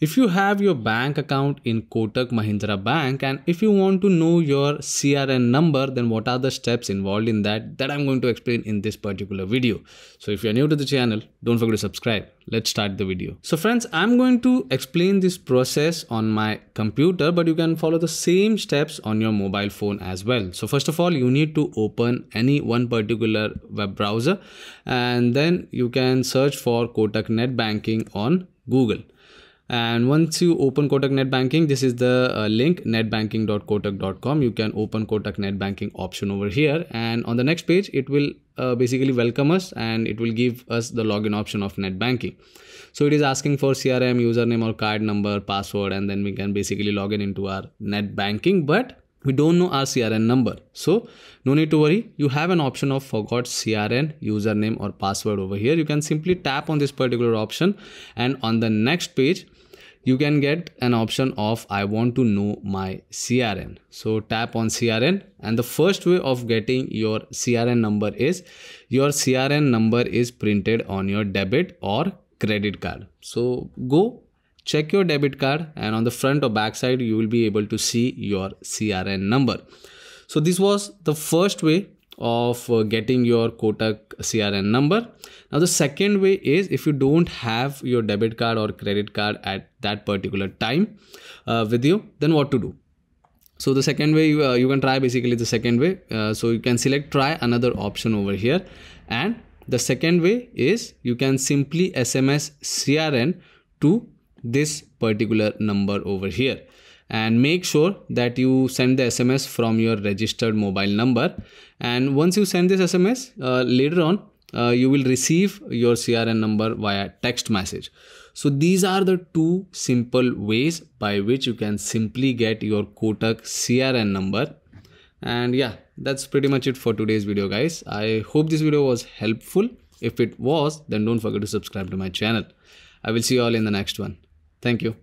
If you have your bank account in Kotak Mahindra Bank and if you want to know your CRN number, then what are the steps involved in that that I'm going to explain in this particular video. So if you're new to the channel, don't forget to subscribe. Let's start the video. So friends, I'm going to explain this process on my computer, but you can follow the same steps on your mobile phone as well. So first of all, you need to open any one particular web browser and then you can search for Kotak Net Banking on Google and once you open kotak net banking this is the uh, link netbanking.kotak.com you can open kotak net banking option over here. And on the next page it will uh, basically welcome us and it will give us the login option of net banking. So it is asking for crn username or card number password and then we can basically log in into our net banking but we don't know our crn number. So no need to worry. You have an option of forgot crn username or password over here. You can simply tap on this particular option. And on the next page you can get an option of I want to know my CRN. So tap on CRN and the first way of getting your CRN number is your CRN number is printed on your debit or credit card. So go check your debit card and on the front or back side you will be able to see your CRN number. So this was the first way of uh, getting your Kotak CRN number. Now the second way is if you don't have your debit card or credit card at that particular time uh, with you, then what to do? So the second way you, uh, you can try basically the second way. Uh, so you can select try another option over here and the second way is you can simply SMS CRN to this particular number over here and make sure that you send the SMS from your registered mobile number and once you send this SMS uh, later on uh, you will receive your CRN number via text message. So these are the two simple ways by which you can simply get your Kotak CRN number and yeah that's pretty much it for today's video guys. I hope this video was helpful. If it was then don't forget to subscribe to my channel. I will see you all in the next one. Thank you.